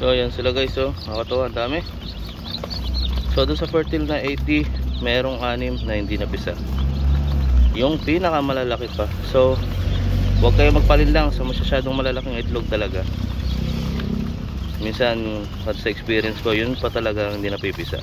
So ayan sila guys oh. Nakakatawa ang dami. So dun sa fertile na 80, merong anim na hindi napisa. Yung pinakamalalaki pa. So huwag kayo magpalin lang sa masyadong malalaking itlog talaga. Minsan at sa experience ko, yun pa talaga ang hindi napipisa.